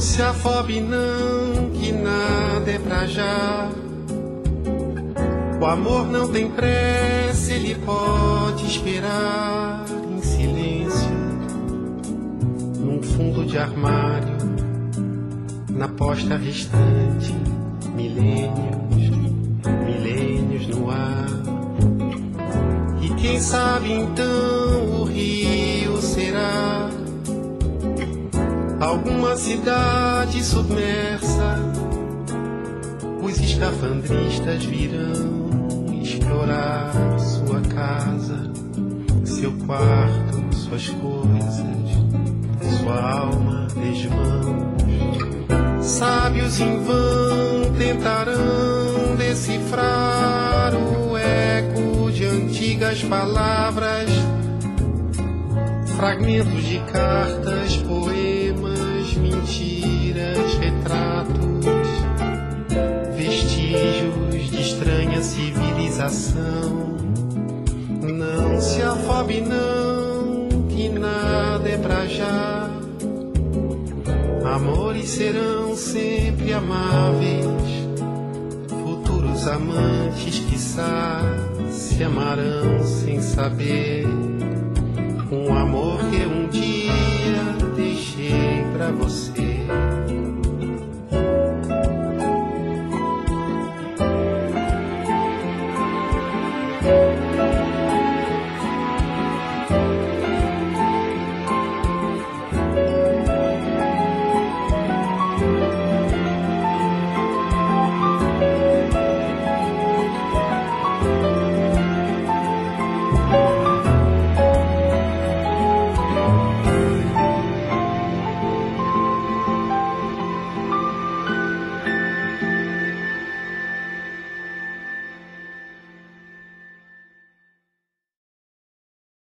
se afobe não, que nada é pra já. O amor não tem pressa, ele pode esperar em silêncio, num fundo de armário, na posta restante, milênios, milênios no ar. E quem sabe então o rio alguma cidade submersa. Os escafandristas virão explorar sua casa, seu quarto, suas coisas, sua alma desmãos. Sábios em vão tentarão decifrar o eco de antigas palavras, fragmentos de cartas, poemas, civilização. Não se afobe, não, que nada é pra já. Amores serão sempre amáveis, futuros amantes, quiçá, se amarão sem saber. Um amor que um dia deixei pra você.